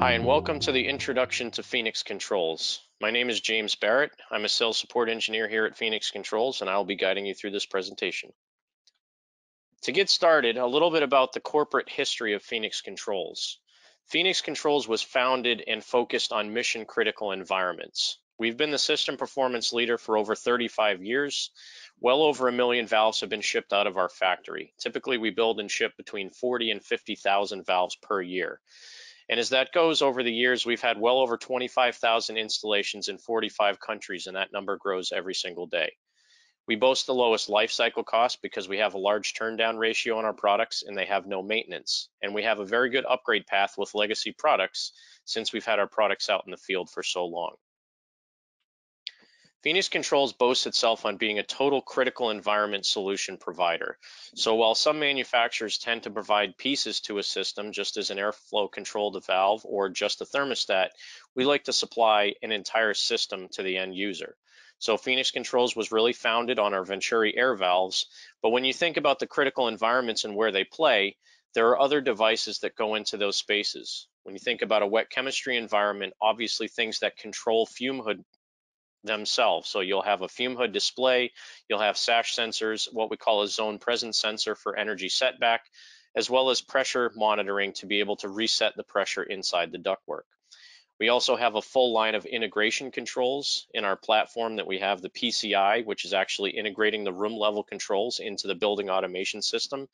Hi, and welcome to the introduction to Phoenix Controls. My name is James Barrett. I'm a sales support engineer here at Phoenix Controls, and I'll be guiding you through this presentation. To get started, a little bit about the corporate history of Phoenix Controls. Phoenix Controls was founded and focused on mission critical environments. We've been the system performance leader for over 35 years. Well over a million valves have been shipped out of our factory. Typically, we build and ship between 40 and 50,000 valves per year. And as that goes over the years, we've had well over 25,000 installations in 45 countries, and that number grows every single day. We boast the lowest life cycle cost because we have a large turndown ratio on our products and they have no maintenance. And we have a very good upgrade path with legacy products since we've had our products out in the field for so long. Phoenix Controls boasts itself on being a total critical environment solution provider. So while some manufacturers tend to provide pieces to a system, just as an airflow controlled valve or just a thermostat, we like to supply an entire system to the end user. So Phoenix Controls was really founded on our Venturi air valves. But when you think about the critical environments and where they play, there are other devices that go into those spaces. When you think about a wet chemistry environment, obviously things that control fume hood themselves. So you'll have a fume hood display, you'll have SASH sensors, what we call a zone presence sensor for energy setback, as well as pressure monitoring to be able to reset the pressure inside the ductwork. We also have a full line of integration controls in our platform that we have the PCI, which is actually integrating the room level controls into the building automation system.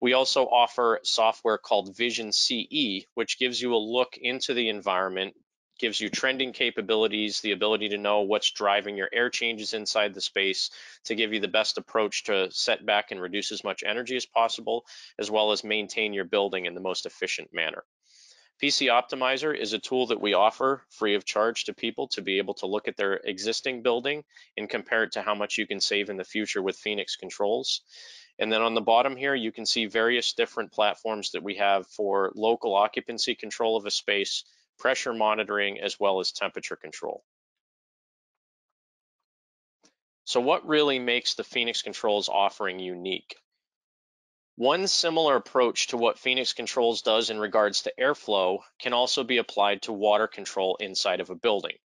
We also offer software called Vision CE, which gives you a look into the environment gives you trending capabilities, the ability to know what's driving your air changes inside the space to give you the best approach to set back and reduce as much energy as possible, as well as maintain your building in the most efficient manner. PC Optimizer is a tool that we offer free of charge to people to be able to look at their existing building and compare it to how much you can save in the future with Phoenix controls. And then on the bottom here, you can see various different platforms that we have for local occupancy control of a space, pressure monitoring, as well as temperature control. So what really makes the Phoenix Controls offering unique? One similar approach to what Phoenix Controls does in regards to airflow can also be applied to water control inside of a building.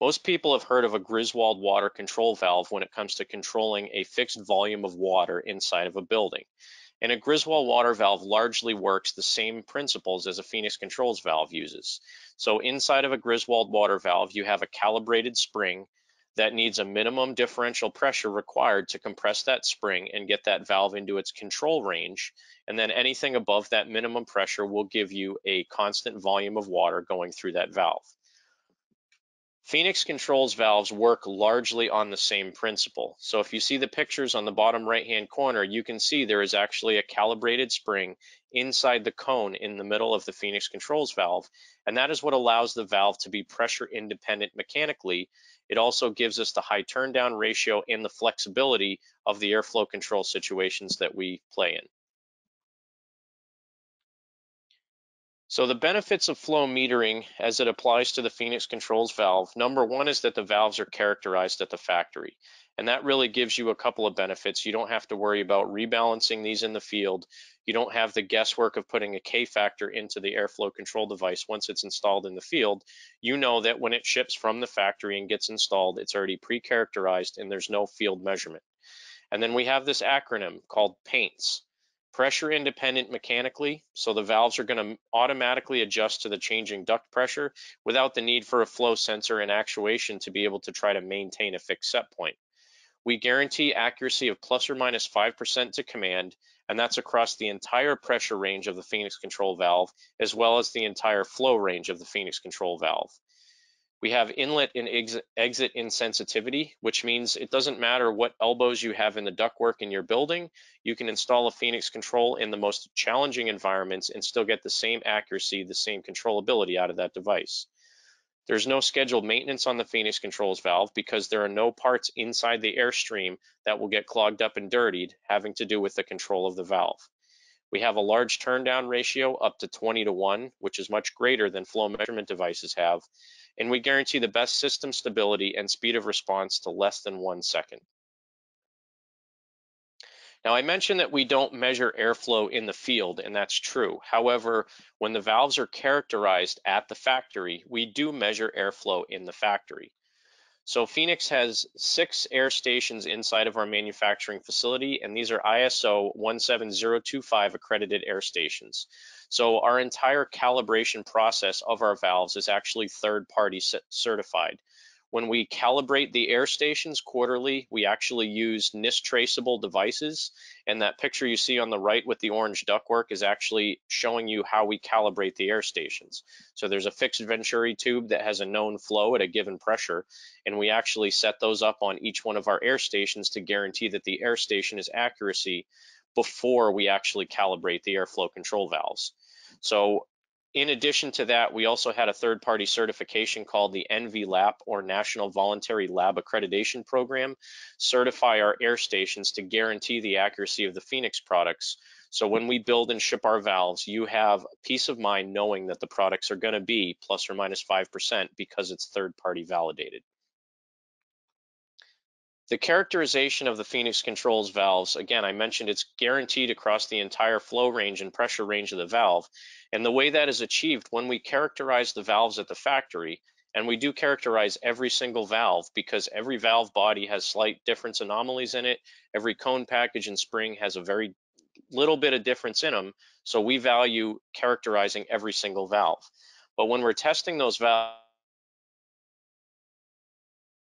Most people have heard of a Griswold water control valve when it comes to controlling a fixed volume of water inside of a building. And a Griswold water valve largely works the same principles as a Phoenix Controls valve uses. So inside of a Griswold water valve, you have a calibrated spring that needs a minimum differential pressure required to compress that spring and get that valve into its control range. And then anything above that minimum pressure will give you a constant volume of water going through that valve. Phoenix Controls valves work largely on the same principle. So if you see the pictures on the bottom right hand corner, you can see there is actually a calibrated spring inside the cone in the middle of the Phoenix Controls valve. And that is what allows the valve to be pressure independent mechanically. It also gives us the high turn down ratio and the flexibility of the airflow control situations that we play in. So the benefits of flow metering as it applies to the Phoenix controls valve, number one is that the valves are characterized at the factory. And that really gives you a couple of benefits. You don't have to worry about rebalancing these in the field. You don't have the guesswork of putting a K factor into the airflow control device once it's installed in the field. You know that when it ships from the factory and gets installed, it's already pre-characterized and there's no field measurement. And then we have this acronym called PAINTS pressure independent mechanically, so the valves are going to automatically adjust to the changing duct pressure without the need for a flow sensor and actuation to be able to try to maintain a fixed set point. We guarantee accuracy of plus or minus 5% to command, and that's across the entire pressure range of the Phoenix control valve, as well as the entire flow range of the Phoenix control valve. We have inlet and exit insensitivity, which means it doesn't matter what elbows you have in the ductwork in your building, you can install a Phoenix control in the most challenging environments and still get the same accuracy, the same controllability out of that device. There's no scheduled maintenance on the Phoenix controls valve because there are no parts inside the airstream that will get clogged up and dirtied having to do with the control of the valve. We have a large turndown ratio up to 20 to 1, which is much greater than flow measurement devices have, and we guarantee the best system stability and speed of response to less than one second. Now I mentioned that we don't measure airflow in the field, and that's true. However, when the valves are characterized at the factory, we do measure airflow in the factory. So Phoenix has six air stations inside of our manufacturing facility, and these are ISO 17025 accredited air stations. So our entire calibration process of our valves is actually third party certified. When we calibrate the air stations quarterly, we actually use NIST traceable devices. And that picture you see on the right with the orange ductwork is actually showing you how we calibrate the air stations. So there's a fixed Venturi tube that has a known flow at a given pressure. And we actually set those up on each one of our air stations to guarantee that the air station is accuracy before we actually calibrate the airflow control valves. So in addition to that, we also had a third party certification called the NVLAP or National Voluntary Lab Accreditation Program, certify our air stations to guarantee the accuracy of the Phoenix products. So when we build and ship our valves, you have peace of mind knowing that the products are going to be plus or minus 5% because it's third party validated. The characterization of the Phoenix Controls valves, again, I mentioned it's guaranteed across the entire flow range and pressure range of the valve. And the way that is achieved when we characterize the valves at the factory, and we do characterize every single valve because every valve body has slight difference anomalies in it. Every cone package and spring has a very little bit of difference in them. So we value characterizing every single valve. But when we're testing those valves,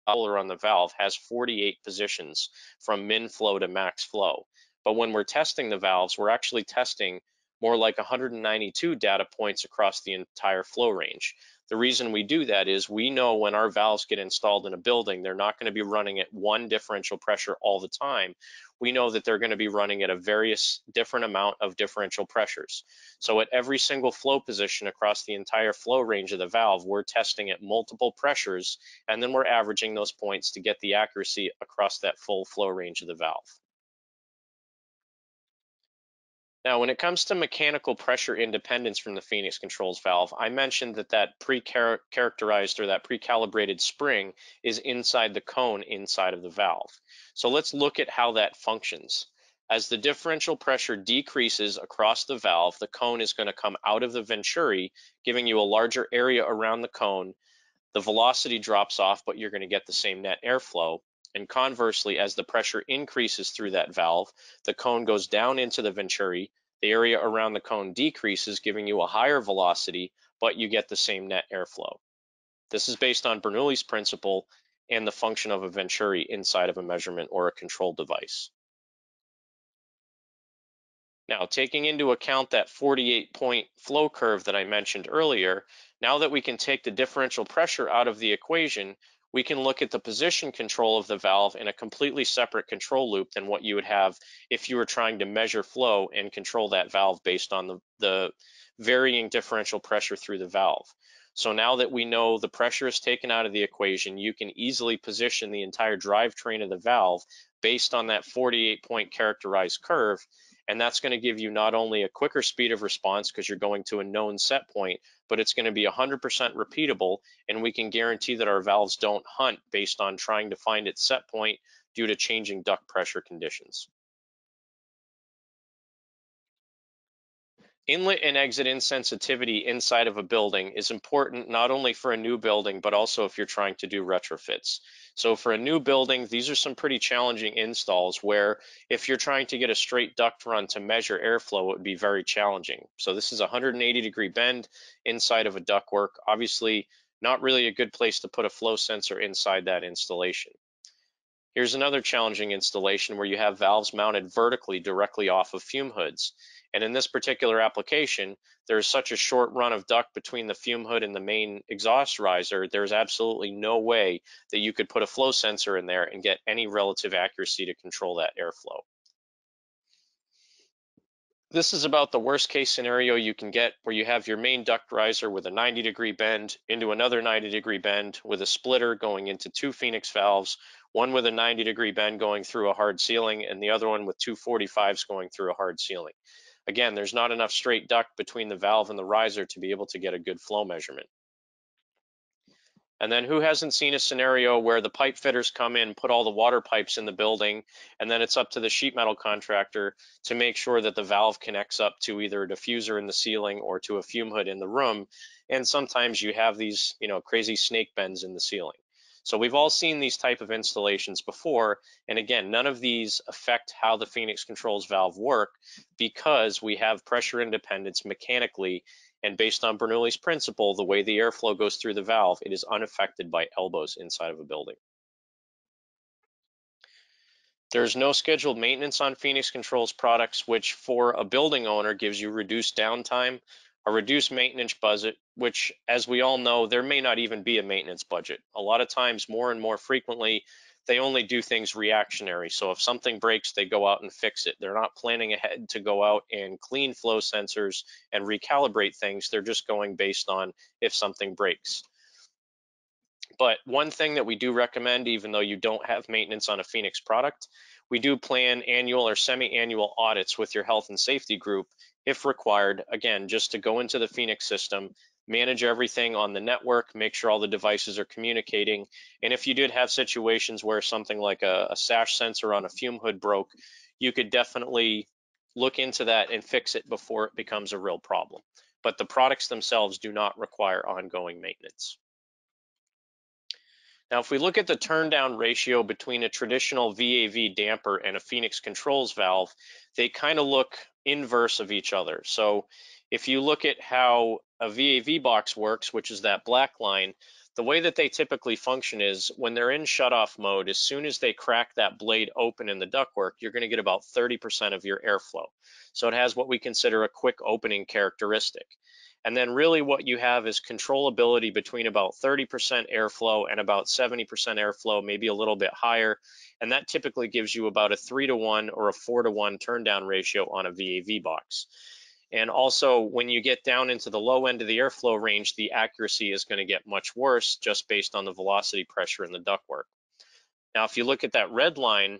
on the valve has 48 positions from min flow to max flow. But when we're testing the valves, we're actually testing more like 192 data points across the entire flow range. The reason we do that is we know when our valves get installed in a building, they're not going to be running at one differential pressure all the time. We know that they're going to be running at a various different amount of differential pressures. So at every single flow position across the entire flow range of the valve, we're testing at multiple pressures, and then we're averaging those points to get the accuracy across that full flow range of the valve. Now, when it comes to mechanical pressure independence from the Phoenix controls valve, I mentioned that that pre-characterized or that pre-calibrated spring is inside the cone inside of the valve. So let's look at how that functions. As the differential pressure decreases across the valve, the cone is going to come out of the venturi, giving you a larger area around the cone. The velocity drops off, but you're going to get the same net airflow. And conversely, as the pressure increases through that valve, the cone goes down into the venturi, the area around the cone decreases, giving you a higher velocity, but you get the same net airflow. This is based on Bernoulli's principle and the function of a venturi inside of a measurement or a control device. Now, taking into account that 48 point flow curve that I mentioned earlier, now that we can take the differential pressure out of the equation, we can look at the position control of the valve in a completely separate control loop than what you would have if you were trying to measure flow and control that valve based on the, the varying differential pressure through the valve. So now that we know the pressure is taken out of the equation, you can easily position the entire drivetrain of the valve based on that 48 point characterized curve and that's going to give you not only a quicker speed of response because you're going to a known set point, but it's going to be 100% repeatable. And we can guarantee that our valves don't hunt based on trying to find its set point due to changing duct pressure conditions. Inlet and exit insensitivity inside of a building is important not only for a new building, but also if you're trying to do retrofits. So for a new building, these are some pretty challenging installs where if you're trying to get a straight duct run to measure airflow, it would be very challenging. So this is a 180 degree bend inside of a ductwork. Obviously, not really a good place to put a flow sensor inside that installation. Here's another challenging installation where you have valves mounted vertically directly off of fume hoods. And in this particular application, there's such a short run of duct between the fume hood and the main exhaust riser, there's absolutely no way that you could put a flow sensor in there and get any relative accuracy to control that airflow. This is about the worst case scenario you can get where you have your main duct riser with a 90 degree bend into another 90 degree bend with a splitter going into two Phoenix valves, one with a 90 degree bend going through a hard ceiling and the other one with two 45s going through a hard ceiling. Again, there's not enough straight duct between the valve and the riser to be able to get a good flow measurement. And then who hasn't seen a scenario where the pipe fitters come in, put all the water pipes in the building, and then it's up to the sheet metal contractor to make sure that the valve connects up to either a diffuser in the ceiling or to a fume hood in the room. And sometimes you have these, you know, crazy snake bends in the ceiling. So we've all seen these type of installations before. And again, none of these affect how the Phoenix controls valve work because we have pressure independence mechanically and based on Bernoulli's principle, the way the airflow goes through the valve, it is unaffected by elbows inside of a building. There's no scheduled maintenance on Phoenix Controls products, which for a building owner gives you reduced downtime, a reduced maintenance budget, which as we all know, there may not even be a maintenance budget. A lot of times, more and more frequently, they only do things reactionary. So if something breaks, they go out and fix it. They're not planning ahead to go out and clean flow sensors and recalibrate things. They're just going based on if something breaks. But one thing that we do recommend, even though you don't have maintenance on a Phoenix product, we do plan annual or semi-annual audits with your health and safety group if required, again, just to go into the Phoenix system, manage everything on the network, make sure all the devices are communicating. And if you did have situations where something like a, a sash sensor on a fume hood broke, you could definitely look into that and fix it before it becomes a real problem. But the products themselves do not require ongoing maintenance. Now, if we look at the turn down ratio between a traditional VAV damper and a Phoenix controls valve, they kind of look inverse of each other. So if you look at how a VAV box works, which is that black line, the way that they typically function is when they're in shutoff mode, as soon as they crack that blade open in the ductwork, you're going to get about 30% of your airflow. So it has what we consider a quick opening characteristic. And then really what you have is controllability between about 30% airflow and about 70% airflow, maybe a little bit higher. And that typically gives you about a three to one or a four to one turn down ratio on a VAV box. And also, when you get down into the low end of the airflow range, the accuracy is going to get much worse just based on the velocity pressure in the ductwork. Now, if you look at that red line,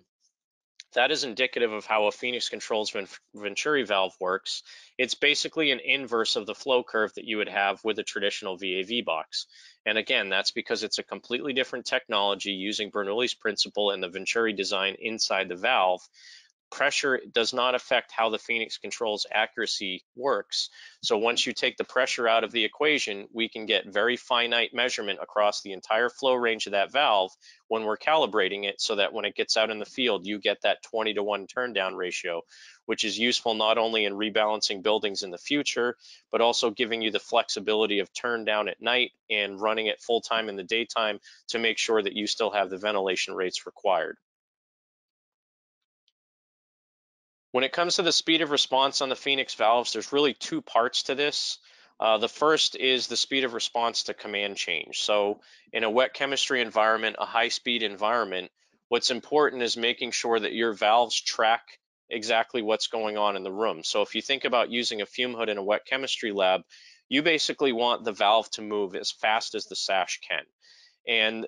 that is indicative of how a Phoenix Controls Venturi valve works. It's basically an inverse of the flow curve that you would have with a traditional VAV box. And again, that's because it's a completely different technology using Bernoulli's principle and the Venturi design inside the valve pressure does not affect how the Phoenix controls accuracy works. So once you take the pressure out of the equation, we can get very finite measurement across the entire flow range of that valve when we're calibrating it so that when it gets out in the field, you get that 20 to 1 turn down ratio, which is useful not only in rebalancing buildings in the future, but also giving you the flexibility of turn down at night and running it full time in the daytime to make sure that you still have the ventilation rates required. When it comes to the speed of response on the Phoenix valves, there's really two parts to this. Uh, the first is the speed of response to command change. So in a wet chemistry environment, a high speed environment, what's important is making sure that your valves track exactly what's going on in the room. So if you think about using a fume hood in a wet chemistry lab, you basically want the valve to move as fast as the sash can. And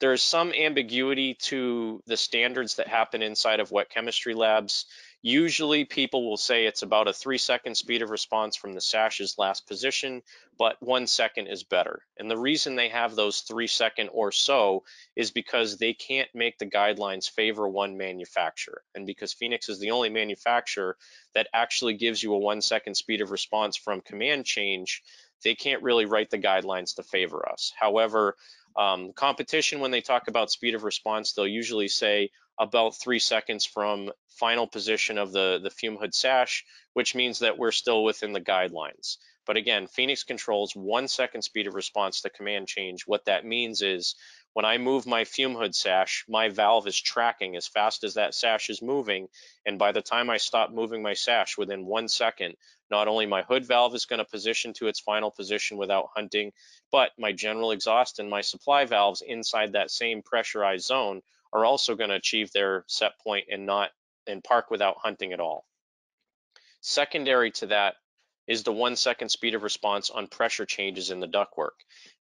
there's some ambiguity to the standards that happen inside of wet chemistry labs. Usually people will say it's about a three second speed of response from the sash's last position, but one second is better. And the reason they have those three second or so is because they can't make the guidelines favor one manufacturer. And because Phoenix is the only manufacturer that actually gives you a one second speed of response from command change, they can't really write the guidelines to favor us. However, um, competition, when they talk about speed of response, they'll usually say about three seconds from final position of the, the fume hood sash, which means that we're still within the guidelines. But again, Phoenix controls one second speed of response to command change. What that means is when I move my fume hood sash, my valve is tracking as fast as that sash is moving. And by the time I stop moving my sash within one second, not only my hood valve is going to position to its final position without hunting, but my general exhaust and my supply valves inside that same pressurized zone are also going to achieve their set point and not and park without hunting at all. Secondary to that is the one second speed of response on pressure changes in the ductwork.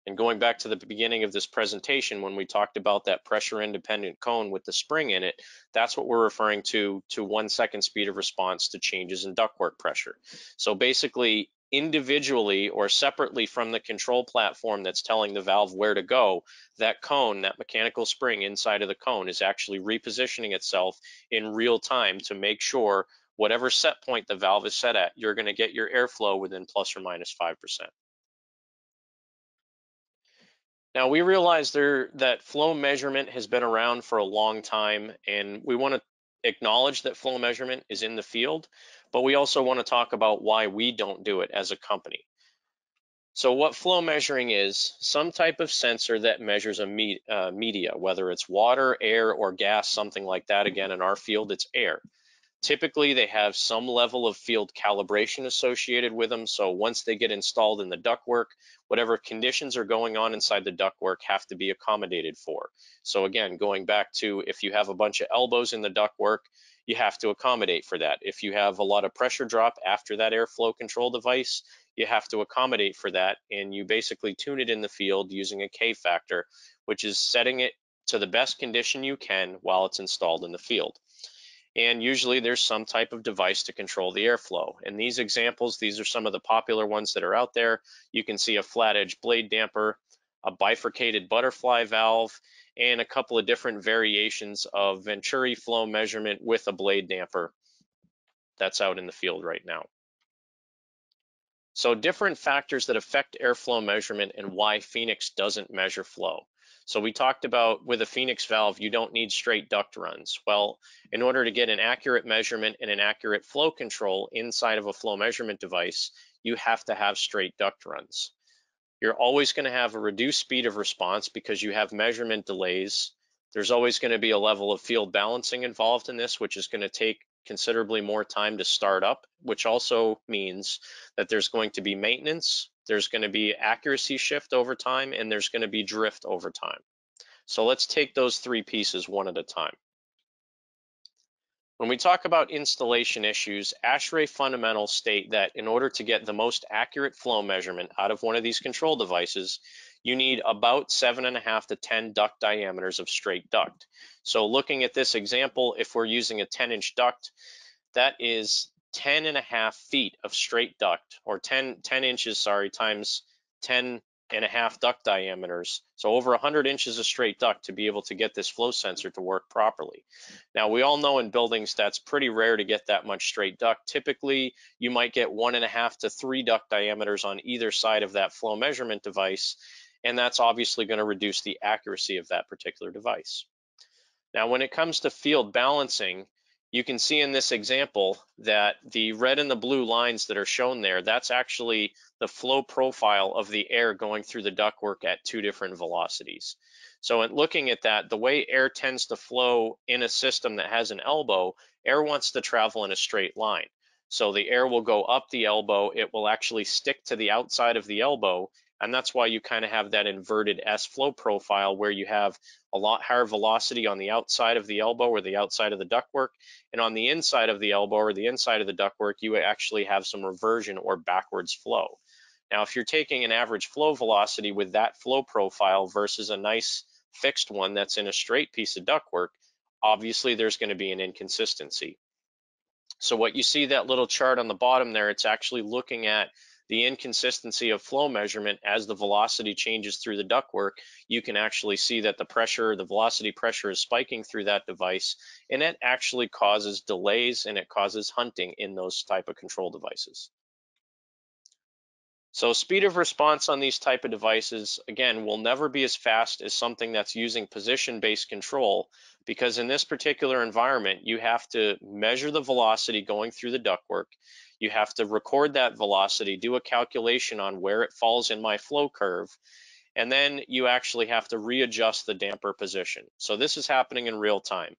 And going back to the beginning of this presentation, when we talked about that pressure independent cone with the spring in it, that's what we're referring to, to one second speed of response to changes in ductwork pressure. So basically, individually or separately from the control platform that's telling the valve where to go, that cone, that mechanical spring inside of the cone is actually repositioning itself in real time to make sure whatever set point the valve is set at, you're gonna get your airflow within plus or minus 5%. Now we realize there that flow measurement has been around for a long time and we wanna acknowledge that flow measurement is in the field, but we also want to talk about why we don't do it as a company. So what flow measuring is, some type of sensor that measures a me uh, media, whether it's water, air, or gas, something like that. Again, in our field, it's air. Typically, they have some level of field calibration associated with them. So once they get installed in the ductwork, whatever conditions are going on inside the ductwork have to be accommodated for. So again, going back to if you have a bunch of elbows in the ductwork, you have to accommodate for that. If you have a lot of pressure drop after that airflow control device, you have to accommodate for that. And you basically tune it in the field using a K factor, which is setting it to the best condition you can while it's installed in the field. And usually there's some type of device to control the airflow. In these examples, these are some of the popular ones that are out there. You can see a flat edge blade damper, a bifurcated butterfly valve, and a couple of different variations of Venturi flow measurement with a blade damper that's out in the field right now. So different factors that affect airflow measurement and why Phoenix doesn't measure flow. So we talked about with a Phoenix valve, you don't need straight duct runs. Well, in order to get an accurate measurement and an accurate flow control inside of a flow measurement device, you have to have straight duct runs. You're always gonna have a reduced speed of response because you have measurement delays. There's always gonna be a level of field balancing involved in this, which is gonna take considerably more time to start up, which also means that there's going to be maintenance, there's going to be accuracy shift over time, and there's going to be drift over time. So let's take those three pieces one at a time. When we talk about installation issues, ASHRAE fundamentals state that in order to get the most accurate flow measurement out of one of these control devices, you need about seven and a half to 10 duct diameters of straight duct. So looking at this example, if we're using a 10 inch duct, that is 10 and a half feet of straight duct or 10, 10 inches, sorry, times 10 and a half duct diameters. So over 100 inches of straight duct to be able to get this flow sensor to work properly. Now we all know in buildings that's pretty rare to get that much straight duct. Typically you might get one and a half to three duct diameters on either side of that flow measurement device. And that's obviously gonna reduce the accuracy of that particular device. Now when it comes to field balancing, you can see in this example that the red and the blue lines that are shown there, that's actually the flow profile of the air going through the ductwork at two different velocities. So in looking at that, the way air tends to flow in a system that has an elbow, air wants to travel in a straight line. So the air will go up the elbow, it will actually stick to the outside of the elbow, and that's why you kind of have that inverted S flow profile where you have a lot higher velocity on the outside of the elbow or the outside of the ductwork. And on the inside of the elbow or the inside of the ductwork, you actually have some reversion or backwards flow. Now, if you're taking an average flow velocity with that flow profile versus a nice fixed one that's in a straight piece of ductwork, obviously there's going to be an inconsistency. So what you see that little chart on the bottom there, it's actually looking at the inconsistency of flow measurement as the velocity changes through the ductwork, you can actually see that the pressure, the velocity pressure is spiking through that device, and it actually causes delays and it causes hunting in those type of control devices. So speed of response on these type of devices, again, will never be as fast as something that's using position-based control because in this particular environment, you have to measure the velocity going through the ductwork. You have to record that velocity, do a calculation on where it falls in my flow curve, and then you actually have to readjust the damper position. So this is happening in real time.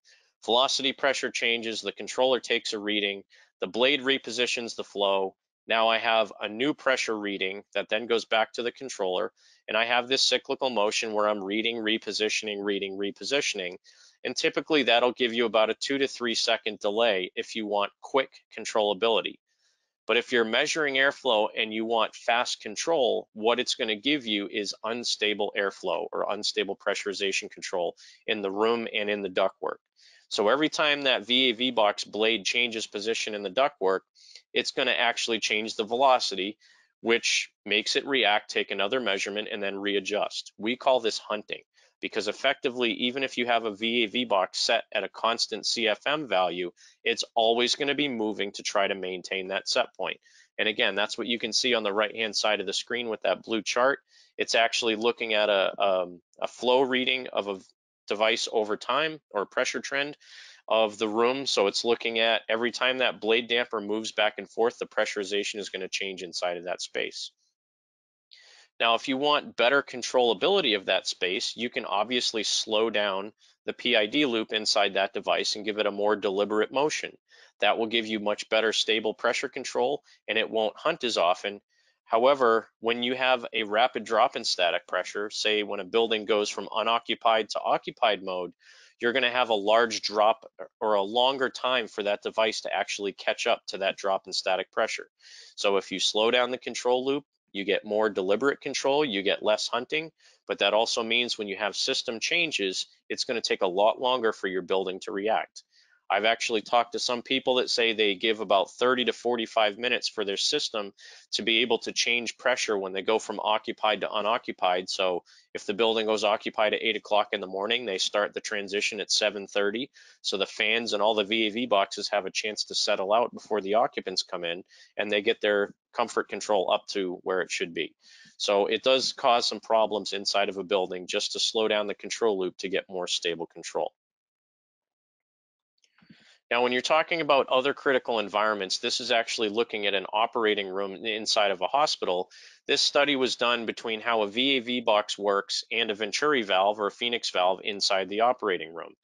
Velocity pressure changes, the controller takes a reading, the blade repositions the flow. Now I have a new pressure reading that then goes back to the controller, and I have this cyclical motion where I'm reading, repositioning, reading, repositioning. And typically that'll give you about a two to three second delay if you want quick controllability. But if you're measuring airflow and you want fast control, what it's going to give you is unstable airflow or unstable pressurization control in the room and in the ductwork. So every time that VAV box blade changes position in the ductwork, it's going to actually change the velocity, which makes it react, take another measurement, and then readjust. We call this hunting because effectively, even if you have a VAV box set at a constant CFM value, it's always going to be moving to try to maintain that set point. And again, that's what you can see on the right-hand side of the screen with that blue chart. It's actually looking at a, um, a flow reading of a device over time or pressure trend of the room. So it's looking at every time that blade damper moves back and forth, the pressurization is going to change inside of that space. Now, if you want better controllability of that space, you can obviously slow down the PID loop inside that device and give it a more deliberate motion. That will give you much better stable pressure control and it won't hunt as often. However, when you have a rapid drop in static pressure, say when a building goes from unoccupied to occupied mode, you're going to have a large drop or a longer time for that device to actually catch up to that drop in static pressure. So if you slow down the control loop, you get more deliberate control, you get less hunting, but that also means when you have system changes, it's going to take a lot longer for your building to react. I've actually talked to some people that say they give about 30 to 45 minutes for their system to be able to change pressure when they go from occupied to unoccupied. So if the building goes occupied at 8 o'clock in the morning, they start the transition at 7.30. So the fans and all the VAV boxes have a chance to settle out before the occupants come in and they get their comfort control up to where it should be. So it does cause some problems inside of a building just to slow down the control loop to get more stable control. Now, when you're talking about other critical environments, this is actually looking at an operating room inside of a hospital. This study was done between how a VAV box works and a Venturi valve or a Phoenix valve inside the operating room.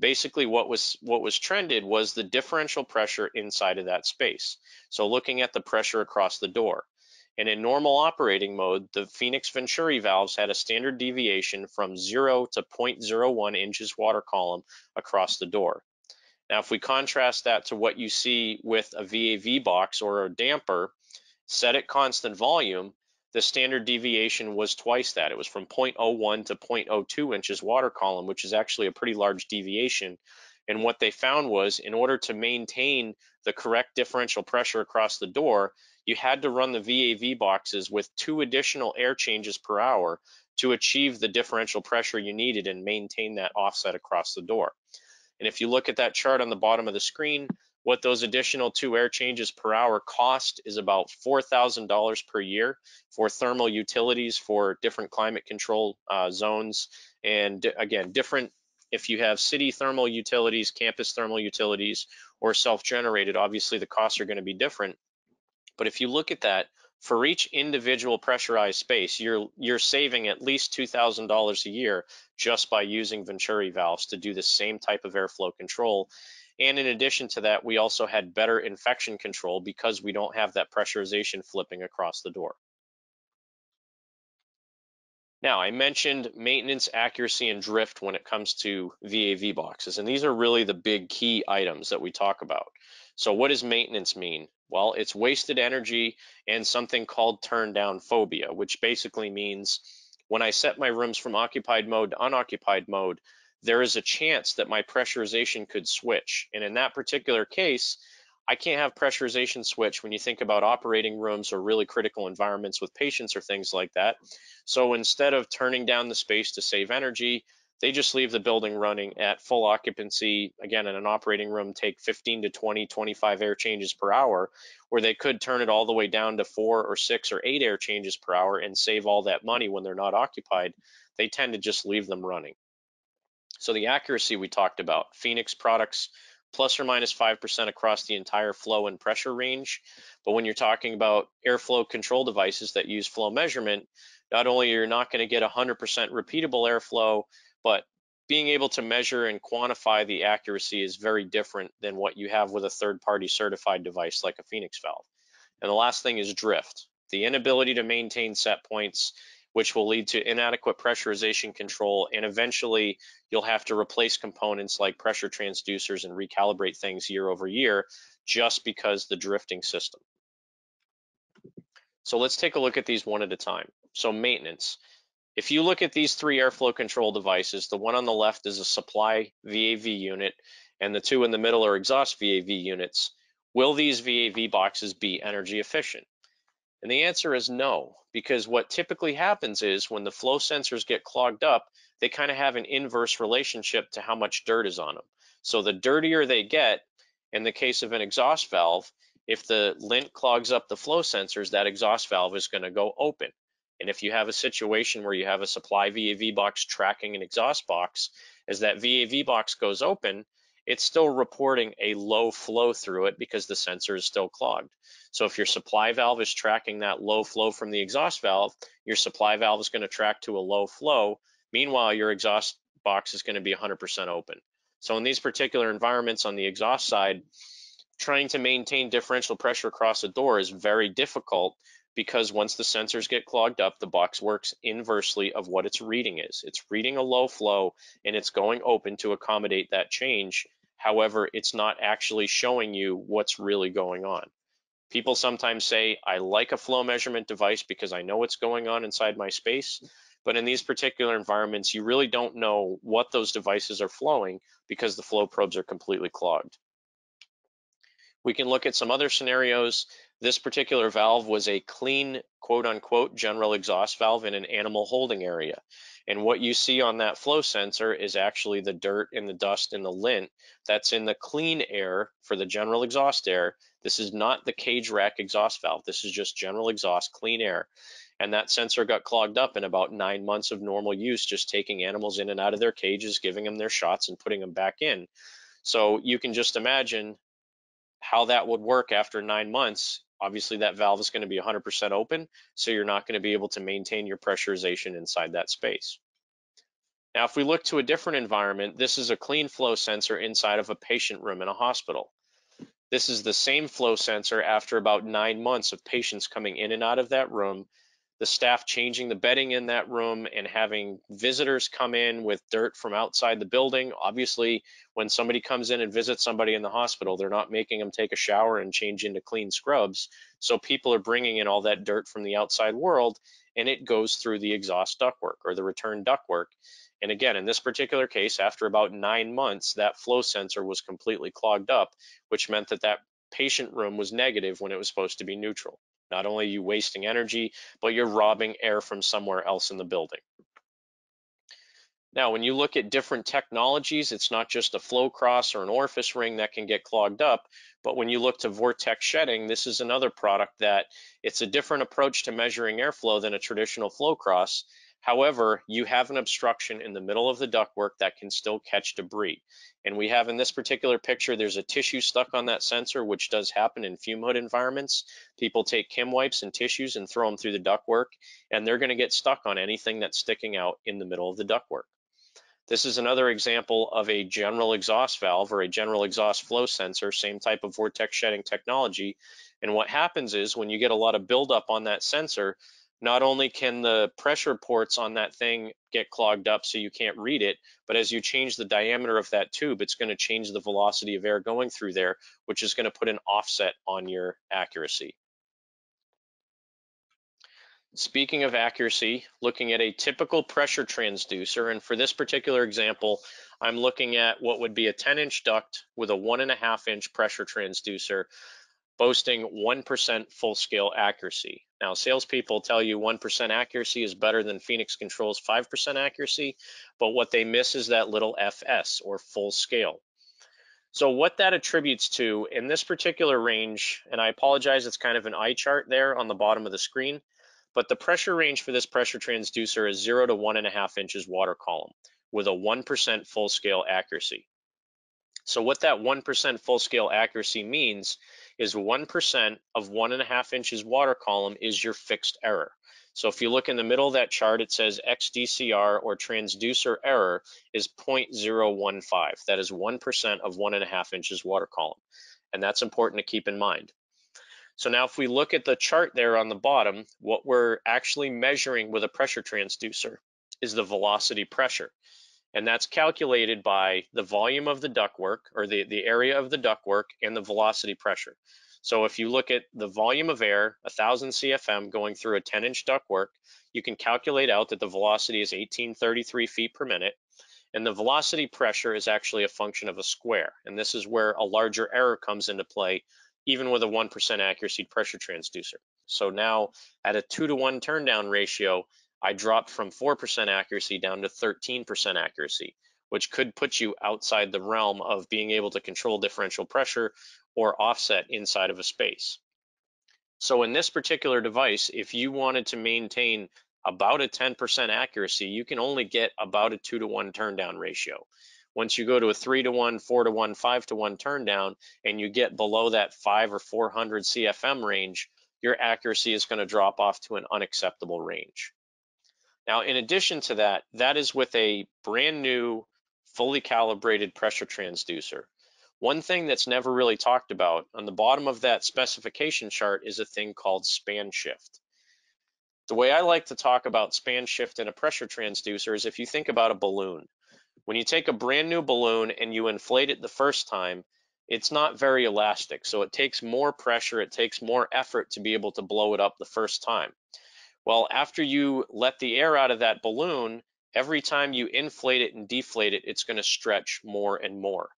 Basically, what was what was trended was the differential pressure inside of that space. So looking at the pressure across the door. And in normal operating mode, the Phoenix Venturi valves had a standard deviation from 0 to 0.01 inches water column across the door. Now, if we contrast that to what you see with a VAV box or a damper, set at constant volume, the standard deviation was twice that. It was from 0.01 to 0.02 inches water column, which is actually a pretty large deviation. And what they found was in order to maintain the correct differential pressure across the door, you had to run the VAV boxes with two additional air changes per hour to achieve the differential pressure you needed and maintain that offset across the door. And if you look at that chart on the bottom of the screen, what those additional two air changes per hour cost is about $4,000 per year for thermal utilities for different climate control uh, zones. And again, different, if you have city thermal utilities, campus thermal utilities, or self-generated, obviously the costs are gonna be different. But if you look at that, for each individual pressurized space, you're you're saving at least $2,000 a year just by using Venturi valves to do the same type of airflow control. And in addition to that, we also had better infection control because we don't have that pressurization flipping across the door. Now, I mentioned maintenance, accuracy, and drift when it comes to VAV boxes, and these are really the big key items that we talk about. So what does maintenance mean? Well, it's wasted energy and something called turn down phobia, which basically means when I set my rooms from occupied mode to unoccupied mode, there is a chance that my pressurization could switch. And in that particular case, I can't have pressurization switch when you think about operating rooms or really critical environments with patients or things like that. So instead of turning down the space to save energy, they just leave the building running at full occupancy. Again, in an operating room, take 15 to 20, 25 air changes per hour, where they could turn it all the way down to four or six or eight air changes per hour and save all that money when they're not occupied. They tend to just leave them running. So the accuracy we talked about, Phoenix products plus or minus 5% across the entire flow and pressure range. But when you're talking about airflow control devices that use flow measurement, not only you're not going to get 100% repeatable airflow, but being able to measure and quantify the accuracy is very different than what you have with a third party certified device like a Phoenix valve. And the last thing is drift, the inability to maintain set points, which will lead to inadequate pressurization control. And eventually you'll have to replace components like pressure transducers and recalibrate things year over year just because the drifting system. So let's take a look at these one at a time. So maintenance. If you look at these three airflow control devices, the one on the left is a supply VAV unit, and the two in the middle are exhaust VAV units. Will these VAV boxes be energy efficient? And the answer is no, because what typically happens is when the flow sensors get clogged up, they kind of have an inverse relationship to how much dirt is on them. So the dirtier they get, in the case of an exhaust valve, if the lint clogs up the flow sensors, that exhaust valve is going to go open. And if you have a situation where you have a supply VAV box tracking an exhaust box, as that VAV box goes open, it's still reporting a low flow through it because the sensor is still clogged. So if your supply valve is tracking that low flow from the exhaust valve, your supply valve is going to track to a low flow. Meanwhile, your exhaust box is going to be 100% open. So in these particular environments on the exhaust side, trying to maintain differential pressure across a door is very difficult because once the sensors get clogged up, the box works inversely of what its reading is. It's reading a low flow and it's going open to accommodate that change. However, it's not actually showing you what's really going on. People sometimes say, I like a flow measurement device because I know what's going on inside my space. But in these particular environments, you really don't know what those devices are flowing because the flow probes are completely clogged. We can look at some other scenarios. This particular valve was a clean, quote unquote, general exhaust valve in an animal holding area. And what you see on that flow sensor is actually the dirt and the dust and the lint that's in the clean air for the general exhaust air. This is not the cage rack exhaust valve. This is just general exhaust, clean air. And that sensor got clogged up in about nine months of normal use, just taking animals in and out of their cages, giving them their shots and putting them back in. So you can just imagine how that would work after nine months, obviously that valve is going to be 100% open, so you're not going to be able to maintain your pressurization inside that space. Now, if we look to a different environment, this is a clean flow sensor inside of a patient room in a hospital. This is the same flow sensor after about nine months of patients coming in and out of that room the staff changing the bedding in that room and having visitors come in with dirt from outside the building. Obviously, when somebody comes in and visits somebody in the hospital, they're not making them take a shower and change into clean scrubs. So people are bringing in all that dirt from the outside world and it goes through the exhaust ductwork or the return ductwork. And again, in this particular case, after about nine months, that flow sensor was completely clogged up, which meant that that patient room was negative when it was supposed to be neutral. Not only are you wasting energy, but you're robbing air from somewhere else in the building. Now, when you look at different technologies, it's not just a flow cross or an orifice ring that can get clogged up, but when you look to vortex shedding, this is another product that it's a different approach to measuring airflow than a traditional flow cross. However, you have an obstruction in the middle of the ductwork that can still catch debris. And we have in this particular picture, there's a tissue stuck on that sensor, which does happen in fume hood environments. People take Kim wipes and tissues and throw them through the ductwork, and they're gonna get stuck on anything that's sticking out in the middle of the ductwork. This is another example of a general exhaust valve or a general exhaust flow sensor, same type of vortex shedding technology. And what happens is when you get a lot of buildup on that sensor, not only can the pressure ports on that thing get clogged up so you can't read it, but as you change the diameter of that tube, it's going to change the velocity of air going through there, which is going to put an offset on your accuracy. Speaking of accuracy, looking at a typical pressure transducer, and for this particular example, I'm looking at what would be a 10 inch duct with a one and a half inch pressure transducer boasting 1% full scale accuracy. Now, salespeople tell you 1% accuracy is better than Phoenix Control's 5% accuracy, but what they miss is that little FS or full scale. So what that attributes to in this particular range, and I apologize, it's kind of an eye chart there on the bottom of the screen, but the pressure range for this pressure transducer is zero to one and a half inches water column with a 1% full scale accuracy. So what that 1% full scale accuracy means is 1% of one and a half inches water column is your fixed error. So if you look in the middle of that chart, it says XDCR or transducer error is 0.015. That is 1% of one and a half inches water column. And that's important to keep in mind. So now if we look at the chart there on the bottom, what we're actually measuring with a pressure transducer is the velocity pressure and that's calculated by the volume of the ductwork or the, the area of the ductwork and the velocity pressure. So if you look at the volume of air, 1000 CFM going through a 10 inch ductwork, you can calculate out that the velocity is 1833 feet per minute. And the velocity pressure is actually a function of a square. And this is where a larger error comes into play. even with a 1% accuracy pressure transducer. So now at a two to one turn down ratio, I dropped from 4% accuracy down to 13% accuracy, which could put you outside the realm of being able to control differential pressure or offset inside of a space. So in this particular device, if you wanted to maintain about a 10% accuracy, you can only get about a two to one turn down ratio. Once you go to a three to one, four to one, five to one turn down, and you get below that five or 400 CFM range, your accuracy is going to drop off to an unacceptable range. Now, in addition to that, that is with a brand new, fully calibrated pressure transducer. One thing that's never really talked about on the bottom of that specification chart is a thing called span shift. The way I like to talk about span shift in a pressure transducer is if you think about a balloon. When you take a brand new balloon and you inflate it the first time, it's not very elastic. So it takes more pressure, it takes more effort to be able to blow it up the first time. Well, after you let the air out of that balloon, every time you inflate it and deflate it, it's going to stretch more and more.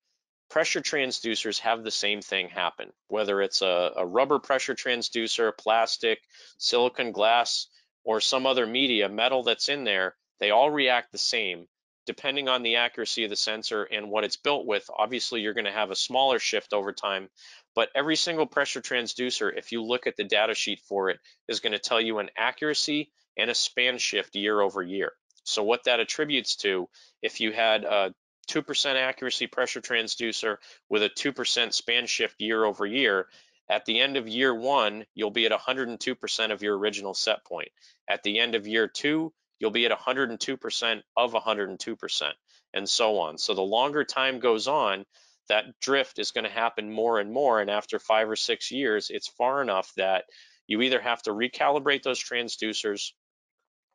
Pressure transducers have the same thing happen, whether it's a, a rubber pressure transducer, plastic, silicon glass, or some other media, metal that's in there, they all react the same depending on the accuracy of the sensor and what it's built with, obviously you're going to have a smaller shift over time. But every single pressure transducer, if you look at the data sheet for it, is going to tell you an accuracy and a span shift year over year. So what that attributes to, if you had a 2% accuracy pressure transducer with a 2% span shift year over year, at the end of year one, you'll be at 102% of your original set point. At the end of year two, you'll be at 102% of 102% and so on. So the longer time goes on, that drift is going to happen more and more. And after five or six years, it's far enough that you either have to recalibrate those transducers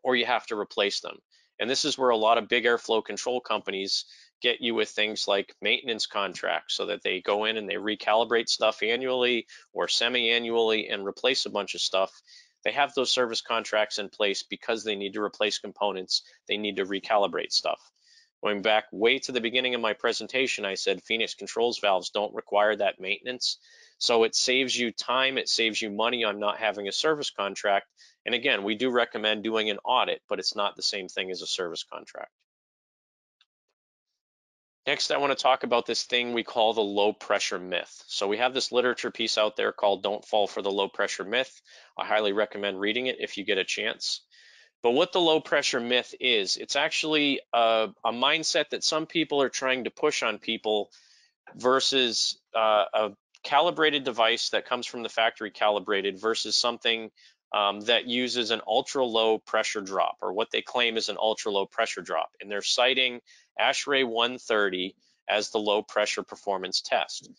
or you have to replace them. And this is where a lot of big airflow control companies get you with things like maintenance contracts so that they go in and they recalibrate stuff annually or semi-annually and replace a bunch of stuff they have those service contracts in place because they need to replace components, they need to recalibrate stuff. Going back way to the beginning of my presentation, I said Phoenix controls valves don't require that maintenance. So it saves you time, it saves you money on not having a service contract. And again, we do recommend doing an audit, but it's not the same thing as a service contract. Next, I want to talk about this thing we call the low pressure myth. So we have this literature piece out there called Don't Fall for the Low Pressure Myth. I highly recommend reading it if you get a chance. But what the low pressure myth is, it's actually a, a mindset that some people are trying to push on people versus uh, a calibrated device that comes from the factory calibrated versus something um, that uses an ultra low pressure drop or what they claim is an ultra low pressure drop. And they're citing ASHRAE 130 as the low pressure performance test.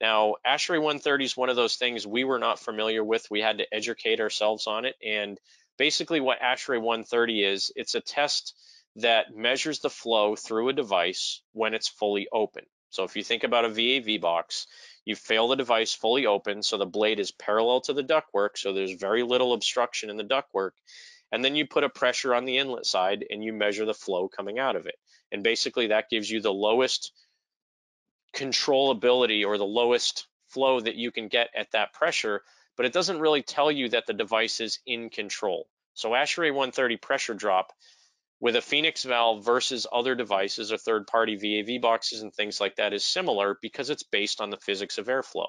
Now, ASHRAE 130 is one of those things we were not familiar with. We had to educate ourselves on it. And basically what ASHRAE 130 is, it's a test that measures the flow through a device when it's fully open. So if you think about a VAV box, you fail the device fully open, so the blade is parallel to the ductwork, so there's very little obstruction in the ductwork. And then you put a pressure on the inlet side and you measure the flow coming out of it. And basically that gives you the lowest controllability or the lowest flow that you can get at that pressure, but it doesn't really tell you that the device is in control. So ASHRAE 130 pressure drop with a Phoenix valve versus other devices or third-party VAV boxes and things like that is similar because it's based on the physics of airflow.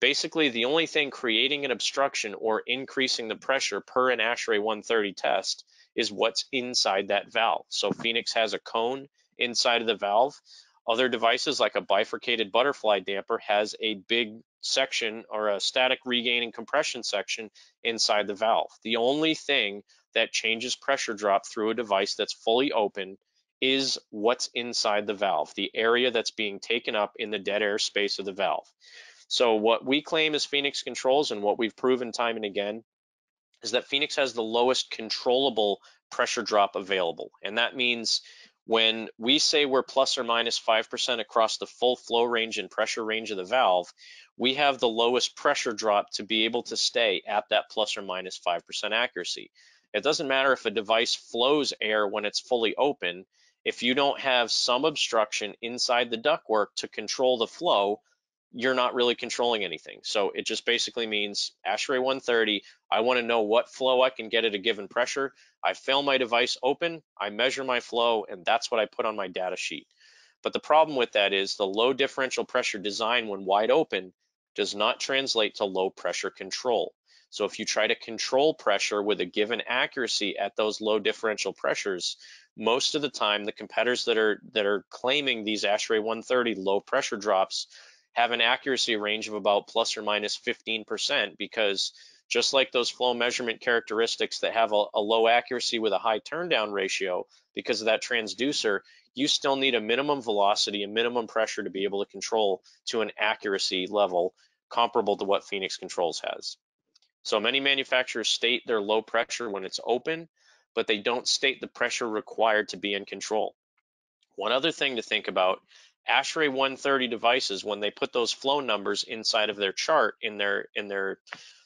Basically, the only thing creating an obstruction or increasing the pressure per an ASHRAE 130 test is what's inside that valve. So Phoenix has a cone inside of the valve. Other devices like a bifurcated butterfly damper has a big section or a static regaining compression section inside the valve. The only thing that changes pressure drop through a device that's fully open is what's inside the valve, the area that's being taken up in the dead air space of the valve. So what we claim is Phoenix controls and what we've proven time and again is that Phoenix has the lowest controllable pressure drop available. And that means when we say we're plus or minus 5% across the full flow range and pressure range of the valve, we have the lowest pressure drop to be able to stay at that plus or minus 5% accuracy. It doesn't matter if a device flows air when it's fully open. If you don't have some obstruction inside the ductwork to control the flow, you're not really controlling anything. So it just basically means ASHRAE 130, I wanna know what flow I can get at a given pressure. I fail my device open, I measure my flow, and that's what I put on my data sheet. But the problem with that is the low differential pressure design when wide open does not translate to low pressure control. So if you try to control pressure with a given accuracy at those low differential pressures, most of the time the competitors that are that are claiming these ASHRAE 130 low pressure drops have an accuracy range of about plus or minus 15% because just like those flow measurement characteristics that have a, a, low accuracy with a high turn down ratio because of that transducer, you still need a minimum velocity and minimum pressure to be able to control to an accuracy level comparable to what Phoenix Controls has. So many manufacturers state their low pressure when it's open, but they don't state the pressure required to be in control. One other thing to think about ASHRAE 130 devices, when they put those flow numbers inside of their chart in their in their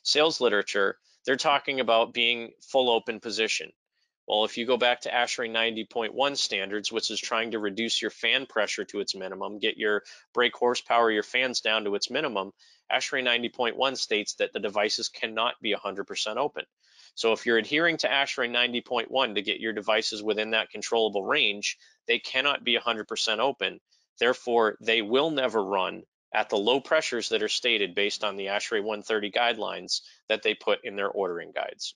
sales literature, they're talking about being full open position. Well, if you go back to ASHRAE 90.1 standards, which is trying to reduce your fan pressure to its minimum, get your brake horsepower, your fans down to its minimum, ASHRAE 90.1 states that the devices cannot be 100% open. So if you're adhering to ASHRAE 90.1 to get your devices within that controllable range, they cannot be 100% open Therefore, they will never run at the low pressures that are stated based on the ASHRAE 130 guidelines that they put in their ordering guides.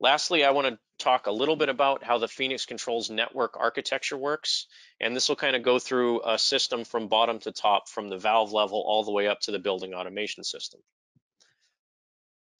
Lastly, I want to talk a little bit about how the Phoenix Controls network architecture works. And this will kind of go through a system from bottom to top, from the valve level all the way up to the building automation system.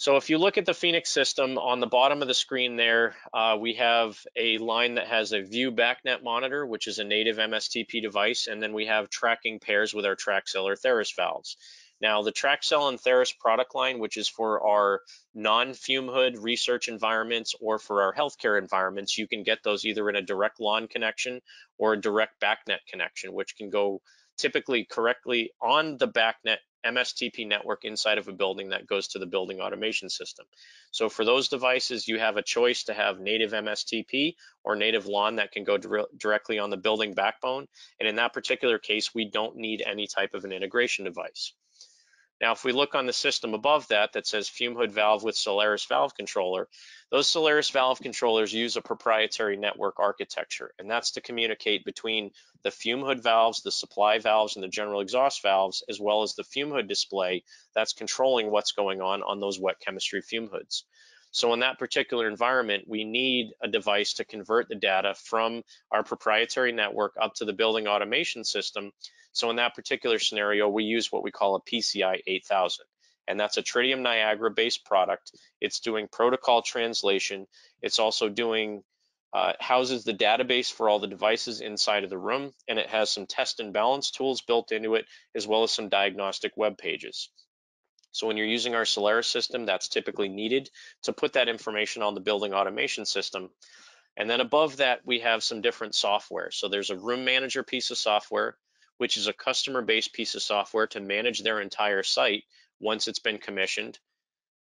So if you look at the Phoenix system on the bottom of the screen there, uh, we have a line that has a view BACnet monitor, which is a native MSTP device, and then we have tracking pairs with our Traccel or Theris valves. Now the Traccel and Theris product line, which is for our non-fume hood research environments or for our healthcare environments, you can get those either in a direct LAN connection or a direct BACnet connection, which can go typically correctly on the BACnet MSTP network inside of a building that goes to the building automation system. So for those devices, you have a choice to have native MSTP or native LAN that can go dire directly on the building backbone. And in that particular case, we don't need any type of an integration device. Now, if we look on the system above that, that says fume hood valve with Celeris valve controller, those Celeris valve controllers use a proprietary network architecture, and that's to communicate between the fume hood valves, the supply valves, and the general exhaust valves, as well as the fume hood display that's controlling what's going on on those wet chemistry fume hoods. So in that particular environment, we need a device to convert the data from our proprietary network up to the building automation system. So in that particular scenario, we use what we call a PCI 8000 and that's a Tridium Niagara based product. It's doing protocol translation. It's also doing uh, houses the database for all the devices inside of the room, and it has some test and balance tools built into it, as well as some diagnostic web pages. So when you're using our Celeris system, that's typically needed to put that information on the building automation system. And then above that, we have some different software. So there's a room manager piece of software, which is a customer-based piece of software to manage their entire site once it's been commissioned.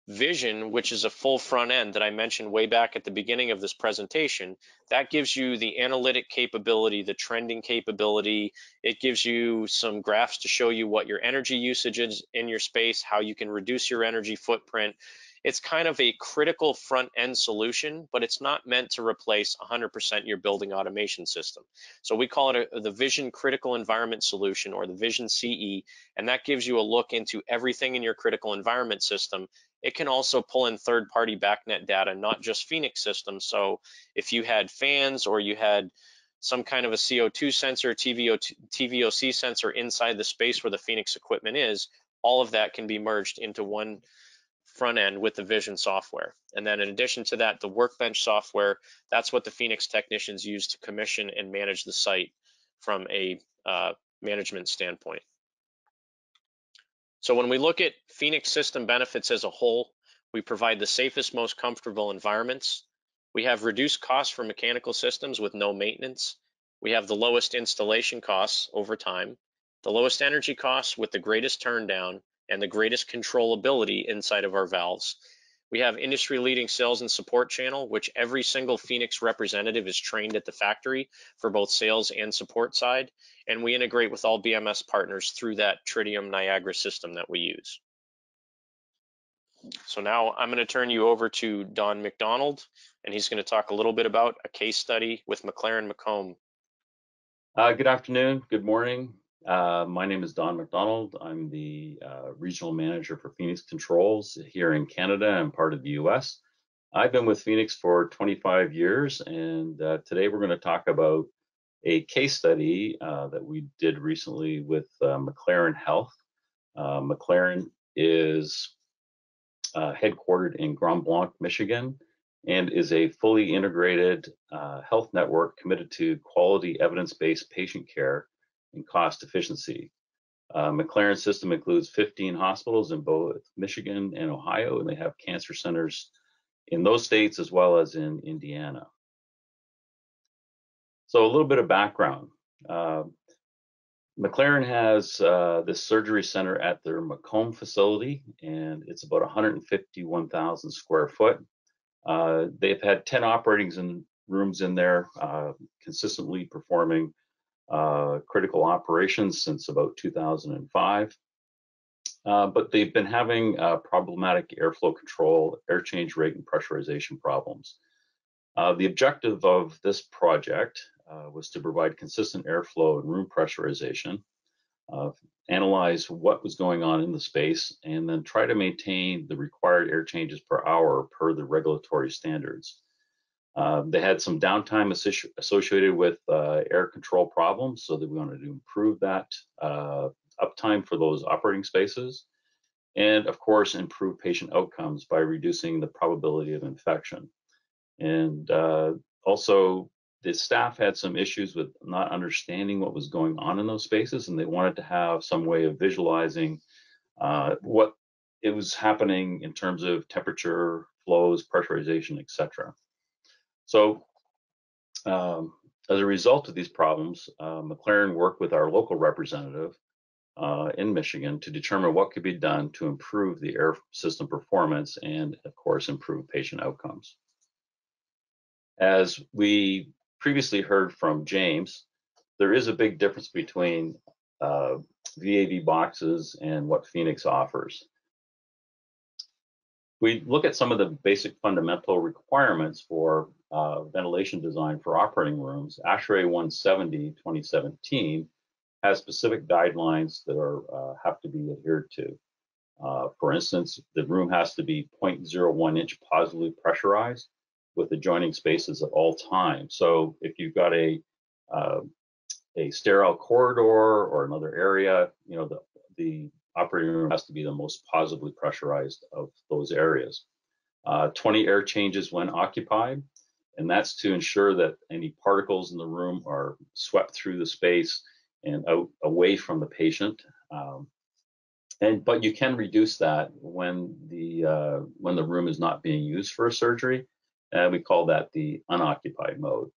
Vision, which is a full front end that I mentioned way back at the beginning of this presentation, that gives you the analytic capability, the trending capability. It gives you some graphs to show you what your energy usage is in your space, how you can reduce your energy footprint. It's kind of a critical front end solution, but it's not meant to replace 100% your building automation system. So we call it a, the Vision Critical Environment Solution or the Vision CE, and that gives you a look into everything in your critical environment system. It can also pull in third party BACnet data, not just Phoenix systems. So if you had fans or you had some kind of a CO2 sensor, TVO, TVOC sensor inside the space where the Phoenix equipment is, all of that can be merged into one front end with the Vision software. And then in addition to that, the Workbench software, that's what the Phoenix technicians use to commission and manage the site from a uh, management standpoint. So when we look at Phoenix system benefits as a whole, we provide the safest, most comfortable environments. We have reduced costs for mechanical systems with no maintenance. We have the lowest installation costs over time, the lowest energy costs with the greatest turndown, and the greatest controllability inside of our valves. We have industry leading sales and support channel, which every single Phoenix representative is trained at the factory for both sales and support side. And we integrate with all BMS partners through that Tridium Niagara system that we use. So now I'm going to turn you over to Don McDonald, and he's going to talk a little bit about a case study with McLaren Macomb. Uh, good afternoon, good morning. Uh, my name is Don McDonald. I'm the uh, regional manager for Phoenix Controls here in Canada and part of the US. I've been with Phoenix for 25 years, and uh, today we're going to talk about a case study uh, that we did recently with uh, McLaren Health. McLaren is headquartered in Grand Blanc, Michigan, and is a fully integrated health network committed to quality evidence based patient care and cost efficiency. Uh, McLaren system includes 15 hospitals in both Michigan and Ohio, and they have cancer centers in those states as well as in Indiana. So a little bit of background. Uh, McLaren has uh, this surgery center at their Macomb facility, and it's about 151,000 square foot. Uh, they've had 10 operating rooms in there, uh, consistently performing uh, critical operations since about 2005. Uh, but they've been having uh, problematic airflow control, air change rate, and pressurization problems. Uh, the objective of this project uh, was to provide consistent airflow and room pressurization, uh, analyze what was going on in the space, and then try to maintain the required air changes per hour per the regulatory standards. Uh, they had some downtime associated with uh, air control problems, so that we wanted to improve that uh, uptime for those operating spaces. And of course, improve patient outcomes by reducing the probability of infection. And uh, also, the staff had some issues with not understanding what was going on in those spaces, and they wanted to have some way of visualizing uh, what it was happening in terms of temperature, flows, pressurization, etc. So um, as a result of these problems, uh, McLaren worked with our local representative uh, in Michigan to determine what could be done to improve the air system performance and, of course, improve patient outcomes. As we previously heard from James, there is a big difference between uh, VAV boxes and what Phoenix offers we look at some of the basic fundamental requirements for uh, ventilation design for operating rooms. ASHRAE 170 2017 has specific guidelines that are uh, have to be adhered to. Uh, for instance, the room has to be 0.01 inch positively pressurized with adjoining spaces at all times. So if you've got a uh, a sterile corridor or another area, you know the the operating room has to be the most positively pressurized of those areas. Uh, 20 air changes when occupied, and that's to ensure that any particles in the room are swept through the space and out away from the patient. Um, and but you can reduce that when the uh, when the room is not being used for a surgery, and we call that the unoccupied mode.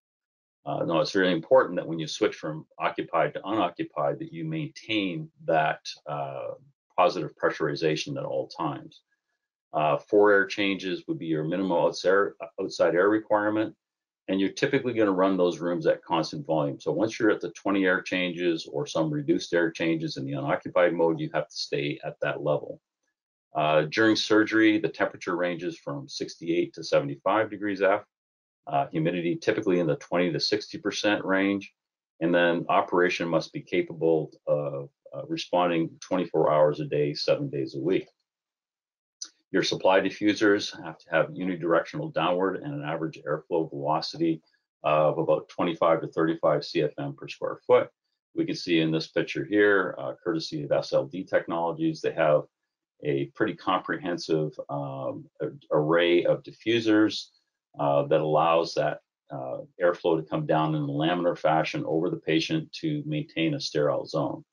Uh, no, it's really important that when you switch from occupied to unoccupied, that you maintain that uh, positive pressurization at all times. Uh, four air changes would be your minimal outside air requirement, and you're typically going to run those rooms at constant volume. So once you're at the 20 air changes or some reduced air changes in the unoccupied mode, you have to stay at that level. Uh, during surgery, the temperature ranges from 68 to 75 degrees F uh, humidity typically in the 20 to 60% range, and then operation must be capable of uh, responding 24 hours a day, seven days a week. Your supply diffusers have to have unidirectional downward and an average airflow velocity of about 25 to 35 CFM per square foot. We can see in this picture here, uh, courtesy of SLD Technologies, they have a pretty comprehensive um, array of diffusers uh, that allows that uh, airflow to come down in a laminar fashion over the patient to maintain a sterile zone.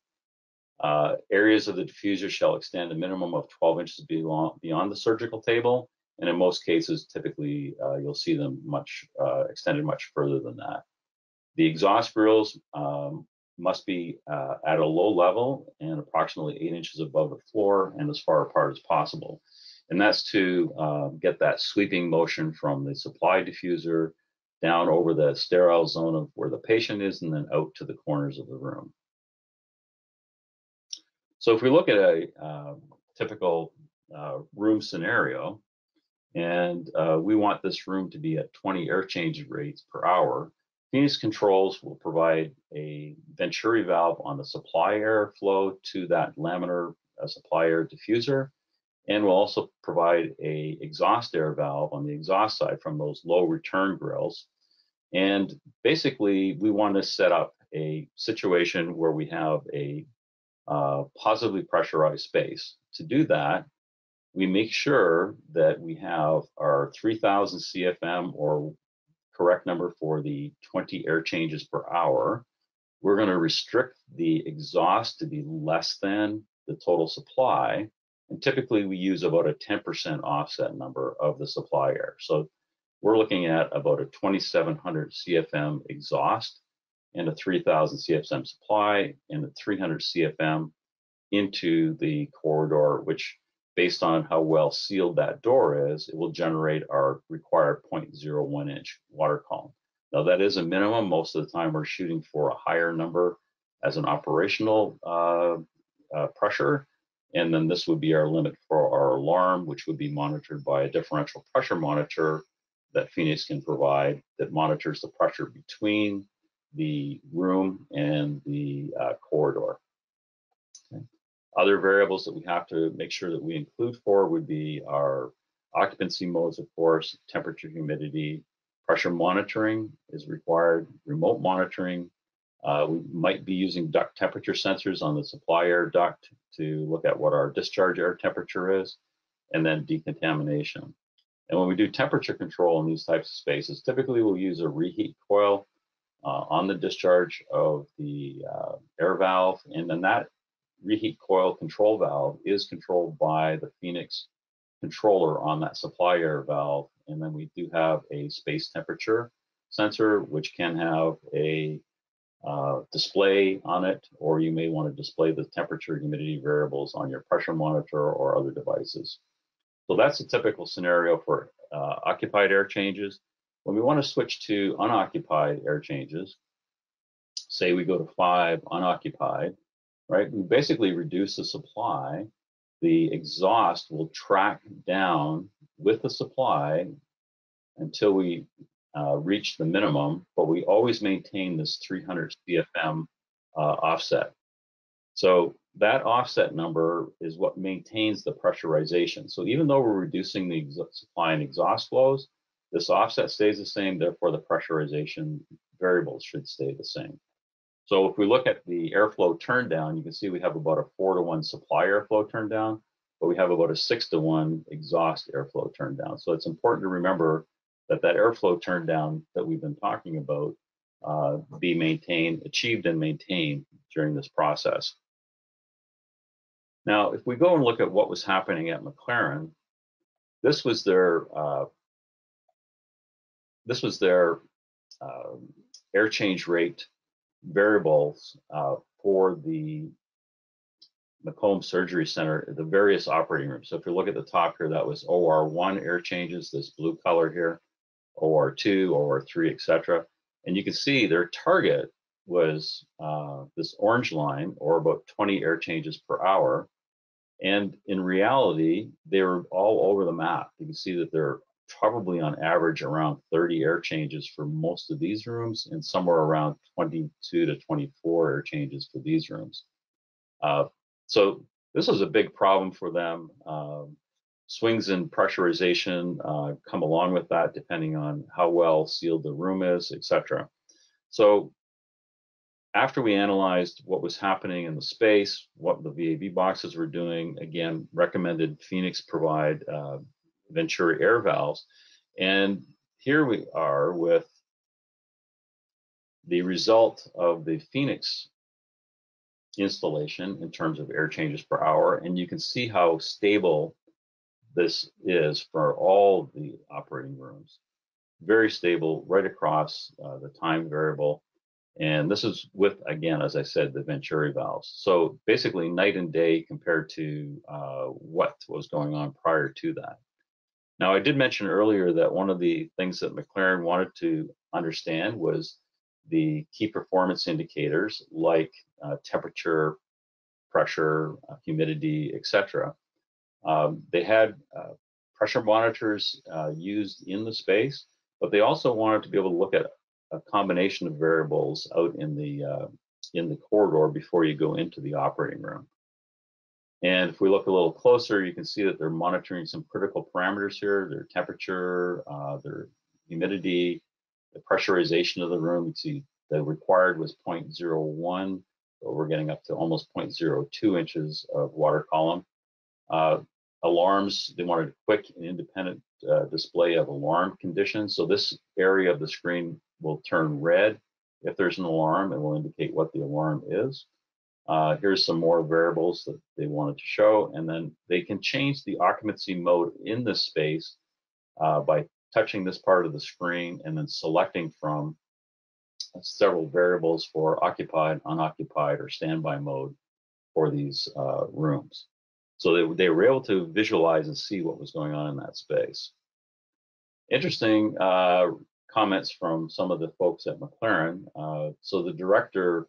Uh, areas of the diffuser shall extend a minimum of 12 inches beyond, beyond the surgical table, and in most cases, typically uh, you'll see them much uh, extended much further than that. The exhaust grills um, must be uh, at a low level and approximately eight inches above the floor and as far apart as possible. And that's to uh, get that sweeping motion from the supply diffuser down over the sterile zone of where the patient is and then out to the corners of the room. So if we look at a uh, typical uh, room scenario, and uh, we want this room to be at 20 air change rates per hour, Phoenix Controls will provide a Venturi valve on the supply air flow to that laminar uh, supply air diffuser, and will also provide a exhaust air valve on the exhaust side from those low return grills. And basically, we want to set up a situation where we have a uh, positively pressurized space. To do that, we make sure that we have our 3000 CFM or correct number for the 20 air changes per hour. We're going to restrict the exhaust to be less than the total supply. And typically we use about a 10% offset number of the supply air. So we're looking at about a 2700 CFM exhaust and a 3000 CFM supply and a 300 CFM into the corridor, which based on how well sealed that door is, it will generate our required 0.01 inch water column. Now that is a minimum. Most of the time we're shooting for a higher number as an operational uh, uh, pressure. And then this would be our limit for our alarm, which would be monitored by a differential pressure monitor that Phoenix can provide that monitors the pressure between the room and the uh, corridor. Other variables that we have to make sure that we include for would be our occupancy modes, of course, temperature, humidity, pressure monitoring is required, remote monitoring. Uh, we might be using duct temperature sensors on the supply air duct to look at what our discharge air temperature is, and then decontamination. And when we do temperature control in these types of spaces, typically we'll use a reheat coil on the discharge of the uh, air valve, and then that reheat coil control valve is controlled by the Phoenix controller on that supply air valve. And then we do have a space temperature sensor, which can have a uh, display on it, or you may want to display the temperature humidity variables on your pressure monitor or other devices. So that's a typical scenario for uh, occupied air changes. When we want to switch to unoccupied air changes, say we go to five unoccupied, right? We basically reduce the supply. The exhaust will track down with the supply until we uh, reach the minimum, but we always maintain this 300 CFM uh, offset. So that offset number is what maintains the pressurization. So even though we're reducing the supply and exhaust flows, this offset stays the same, therefore the pressurization variables should stay the same. So if we look at the airflow turn down, you can see we have about a four to one supply airflow turn down, but we have about a six to one exhaust airflow turn down. So it's important to remember that that airflow turn down that we've been talking about uh, be maintained, achieved and maintained during this process. Now, if we go and look at what was happening at McLaren, this was their uh, this was their uh, air change rate variables uh, for the Macomb Surgery Center, the various operating rooms. So if you look at the top here, that was OR1 air changes, this blue color here, OR2, OR3, etc. And you can see their target was uh, this orange line, or about 20 air changes per hour. And in reality, they were all over the map. You can see that they're probably on average around 30 air changes for most of these rooms and somewhere around 22 to 24 air changes for these rooms. Uh, so this was a big problem for them. Um, swings in pressurization uh, come along with that depending on how well sealed the room is, etc. So after we analyzed what was happening in the space, what the VAV boxes were doing, again, recommended Phoenix provide uh, Venturi air valves. And here we are with the result of the Phoenix installation in terms of air changes per hour. And you can see how stable this is for all the operating rooms. Very stable right across uh, the time variable. And this is with, again, as I said, the Venturi valves. So basically night and day compared to uh, what was going on prior to that. Now, I did mention earlier that one of the things that McLaren wanted to understand was the key performance indicators like uh, temperature, pressure, uh, humidity, etc. Um, they had uh, pressure monitors uh, used in the space, but they also wanted to be able to look at a combination of variables out in the uh, in the corridor before you go into the operating room. And if we look a little closer, you can see that they're monitoring some critical parameters here, their temperature, uh, their humidity, the pressurization of the room. You see the required was 0.01, but we're getting up to almost 0.02 inches of water column. Uh, alarms, they wanted a quick and independent uh, display of alarm conditions. So this area of the screen will turn red if there's an alarm. It will indicate what the alarm is. Uh, here's some more variables that they wanted to show, and then they can change the occupancy mode in this space uh, by touching this part of the screen and then selecting from several variables for occupied, unoccupied, or standby mode for these uh, rooms. So they, they were able to visualize and see what was going on in that space. Interesting uh, comments from some of the folks at McLaren. Uh, so the director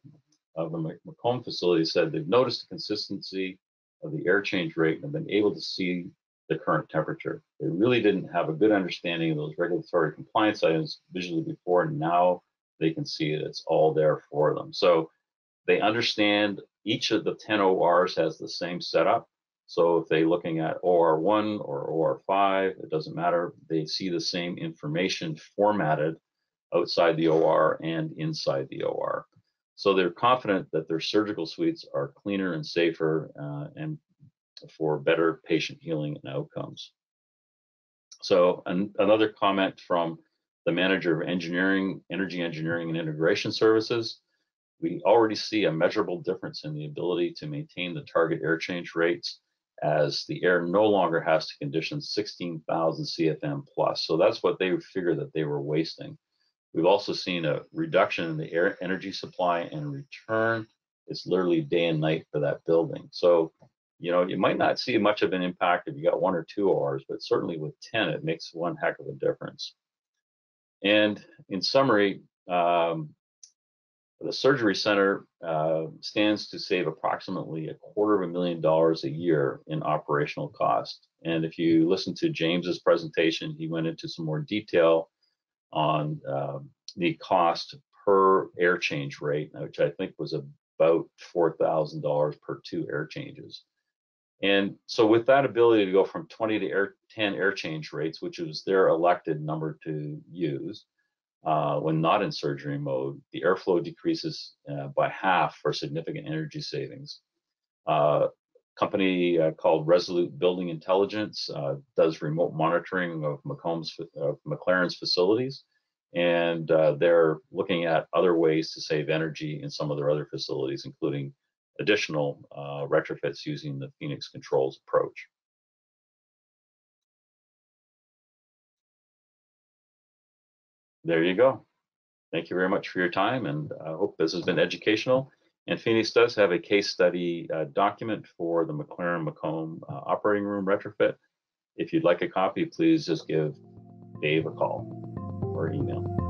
of the Macomb facility said they've noticed the consistency of the air change rate and have been able to see the current temperature. They really didn't have a good understanding of those regulatory compliance items visually before, and now they can see it. It's all there for them. So they understand each of the 10 ORs has the same setup. So if they're looking at OR1 or OR5, it doesn't matter. They see the same information formatted outside the OR and inside the OR. So they're confident that their surgical suites are cleaner and safer uh, and for better patient healing and outcomes. So an, another comment from the manager of engineering, energy engineering and integration services. We already see a measurable difference in the ability to maintain the target air change rates as the air no longer has to condition 16,000 CFM plus. So that's what they figured that they were wasting. We've also seen a reduction in the air energy supply and return. It's literally day and night for that building. So, you know, you might not see much of an impact if you got one or two ORs, but certainly with 10, it makes one heck of a difference. And in summary, um, the surgery center uh, stands to save approximately a quarter of a million dollars a year in operational cost. And if you listen to James's presentation, he went into some more detail on um, the cost per air change rate, which I think was about $4,000 per two air changes. And so with that ability to go from 20 to air, 10 air change rates, which was their elected number to use, uh, when not in surgery mode, the airflow decreases uh, by half for significant energy savings. Uh, company uh, called Resolute Building Intelligence uh, does remote monitoring of Macomb's, McLaren's facilities, and uh, they're looking at other ways to save energy in some of their other facilities, including additional retrofits using the Phoenix Controls approach. there you go. Thank you very much for your time, and I hope this has been educational. And Phoenix does have a case study uh, document for the McLaren Macomb uh, operating room retrofit. If you'd like a copy, please just give Dave a call or email.